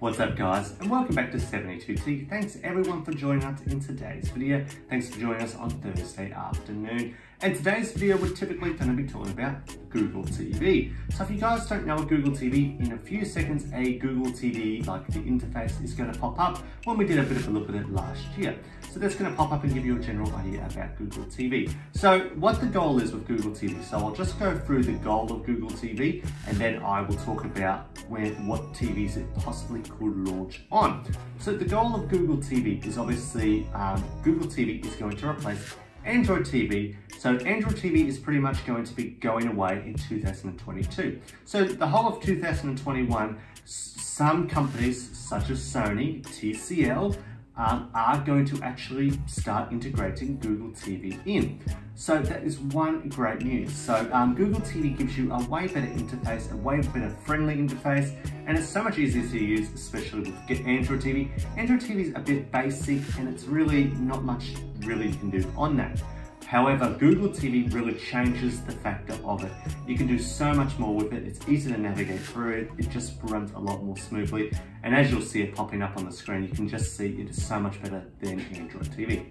What's up guys and welcome back to 72TN. Thanks everyone for joining us in today's video. Thanks for joining us on Thursday afternoon. And today's video we're typically going to be talking about Google TV. So if you guys don't know a Google TV, in a few seconds a Google TV like the interface is going to pop up when we did a bit of a look at it last year. So that's going to pop up and give you a general idea about Google TV. So what the goal is with Google TV. So I'll just go through the goal of Google TV and then I will talk about when, what TVs it possibly could launch on. So the goal of Google TV is obviously um, Google TV is going to replace Android TV. So Android TV is pretty much going to be going away in 2022. So the whole of 2021, some companies such as Sony, TCL, um, are going to actually start integrating Google TV in. So that is one great news. So um, Google TV gives you a way better interface, a way better friendly interface, and it's so much easier to use, especially with Android TV. Android TV is a bit basic and it's really not much really you can do on that. However, Google TV really changes the factor of it. You can do so much more with it. It's easy to navigate through it. It just runs a lot more smoothly. And as you'll see it popping up on the screen, you can just see it is so much better than Android TV.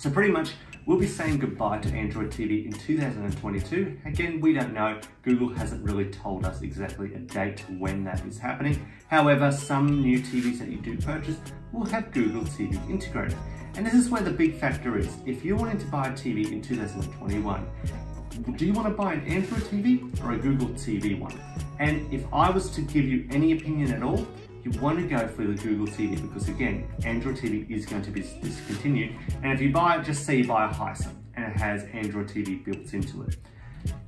So pretty much, we'll be saying goodbye to Android TV in 2022. Again, we don't know. Google hasn't really told us exactly a date when that is happening. However, some new TVs that you do purchase will have Google TV integrated. And this is where the big factor is. If you're wanting to buy a TV in 2021, do you want to buy an Android TV or a Google TV one? And if I was to give you any opinion at all, you want to go for the Google TV because again, Android TV is going to be discontinued. And if you buy it, just say you buy a Hisense and it has Android TV built into it.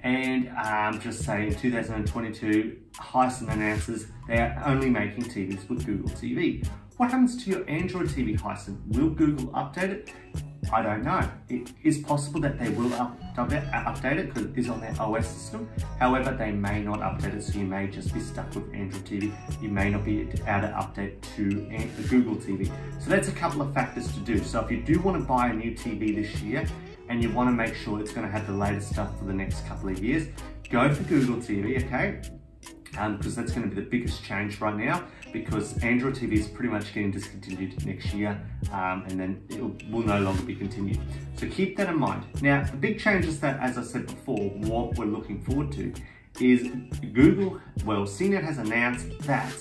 And um, just say in 2022, Hisense announces they are only making TVs with Google TV. What happens to your Android TV Hisense? Will Google update it? I don't know. It is possible that they will up, update it because it is on their OS system. However, they may not update it, so you may just be stuck with Android TV. You may not be able to update to the Google TV. So that's a couple of factors to do. So if you do want to buy a new TV this year, and you want to make sure it's going to have the latest stuff for the next couple of years, go for Google TV, okay? Um, because that's going to be the biggest change right now because Android TV is pretty much getting discontinued next year um, and then it will no longer be continued. So keep that in mind. Now, the big changes that, as I said before, what we're looking forward to is Google, well, CNET has announced that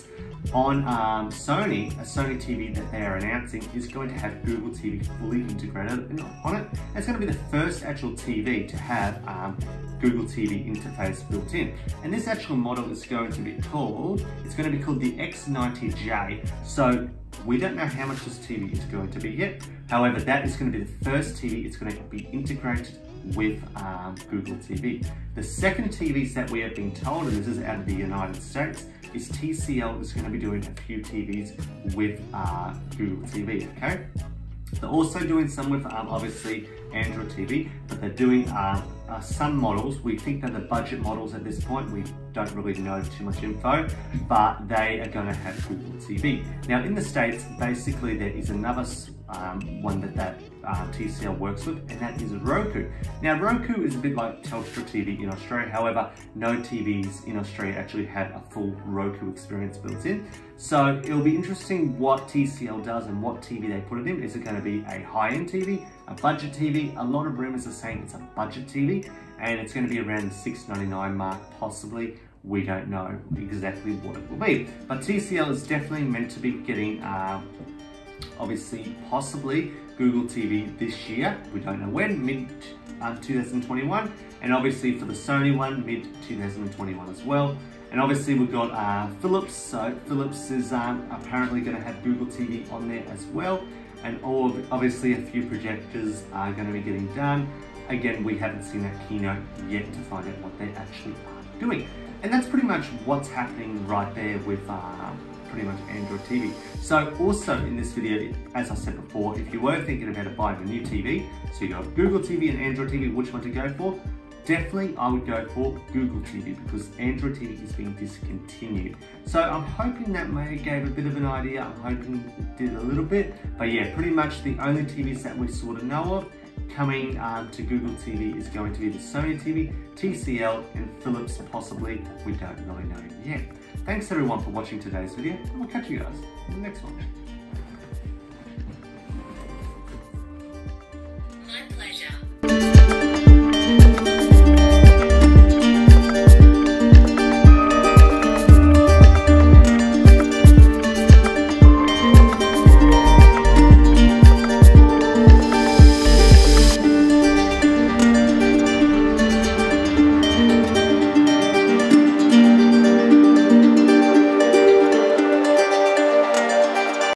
on um, Sony, a Sony TV that they are announcing is going to have Google TV fully integrated on it. It's going to be the first actual TV to have um, Google TV interface built in. And this actual model is going to be called, it's going to be called the X90J. So we don't know how much this TV is going to be yet. However, that is going to be the first TV. It's going to be integrated with um, Google TV. The second TVs that we have been told, and this is out of the United States, is TCL is going to be doing a few TVs with uh, Google TV, okay? They're also doing some with um, obviously Android TV, but they're doing uh, uh, some models. We think they're the budget models at this point. We don't really know too much info, but they are going to have Google TV. Now in the States, basically there is another um, one that that uh, TCL works with, and that is Roku. Now, Roku is a bit like Telstra TV in Australia. However, no TVs in Australia actually have a full Roku experience built in. So it'll be interesting what TCL does and what TV they put it in. Is it going to be a high-end TV, a budget TV? A lot of rumors are saying it's a budget TV, and it's going to be around the $6.99 mark, possibly we don't know exactly what it will be. But TCL is definitely meant to be getting uh, obviously possibly Google TV this year. We don't know when, mid uh, 2021. And obviously for the Sony one, mid 2021 as well. And obviously we've got uh, Philips. So Philips is um, apparently going to have Google TV on there as well. And all of, obviously a few projectors are going to be getting done. Again, we haven't seen that keynote yet to find out what they actually are doing. And that's pretty much what's happening right there with uh, pretty much Android TV. So also in this video, as I said before, if you were thinking about buying a new TV, so you got Google TV and Android TV, which one to go for? Definitely I would go for Google TV because Android TV is being discontinued. So I'm hoping that may gave a bit of an idea. I'm hoping did a little bit. But yeah, pretty much the only TVs that we sort of know of coming um, to Google TV is going to be the Sony TV, TCL and Philips possibly. We don't really know yet. Thanks everyone for watching today's video and we'll catch you guys in the next one.